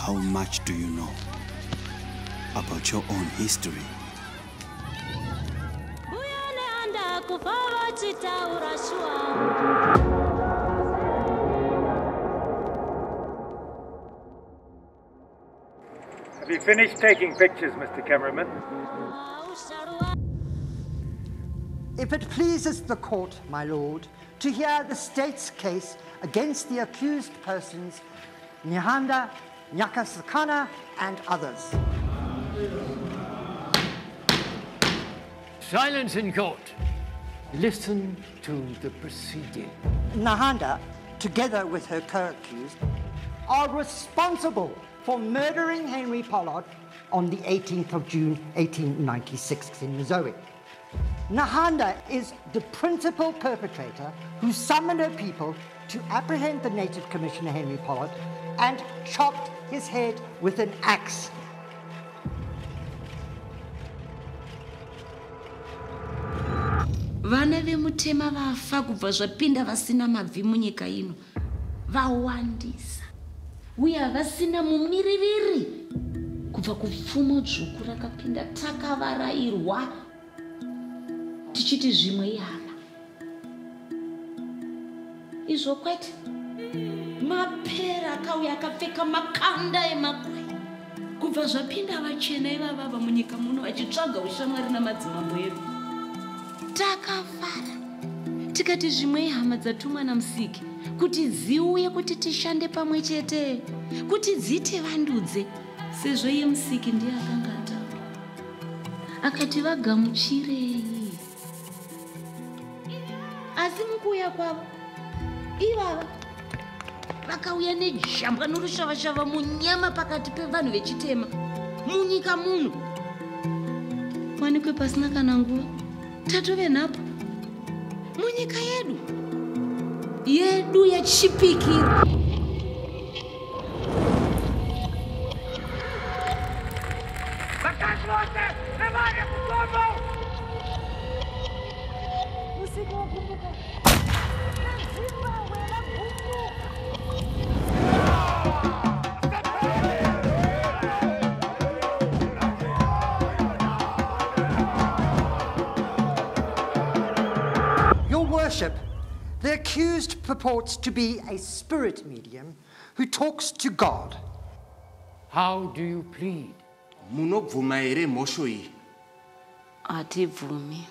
How much do you know about your own history? Buyane anda kufa vachitaura shuwa Have you finished taking pictures, Mr. Cameraman? If it pleases the court, my lord, to hear the state's case against the accused persons, Nehanda, Nyakasikana, and others. Silence in court. Listen to the proceeding. Nehanda, together with her co-accused, are responsible for murdering Henry Pollard on the 18th of June 1896 in Mazoe. Nehanda is the principal perpetrator who summoned her people to apprehend the native commissioner Henry Pollard and chopped his head with an axe. vana vemutema vafa kubva zvapinda vasina mabvi munyika ino. Vawandisa. Uye havasina mumiririri kubva kupfumo dzvuku rakapinda takavarayirwa tichiti zvimwe ihama izvo kwete mapera akauya akapfeka makanda emakwai kubva zvapinda vachena ivavava munyika muno vachitsvaga ushamwari namadzimambo edu. Takafara. Tikati zvimwe ihama dzatumwa namusiki kuti dziuye kuti tishande pamwe chete kuti dzitivandudze sezvo iye musiki ndiye akanga ataura akati vagamuchirei asi mukuuya kwavo ivava vakauya nejambwa norushavashava munyama pakati pevanhu vechitema. Munyika muno. Wanikwe pasina kana nguva. Tatove nhapo munyika yedu. Yedu yachipikira Your worship, the accused purports to be a spirit medium who talks to God. How do you plead? munobvuma here mhosvo iyi hatibvumi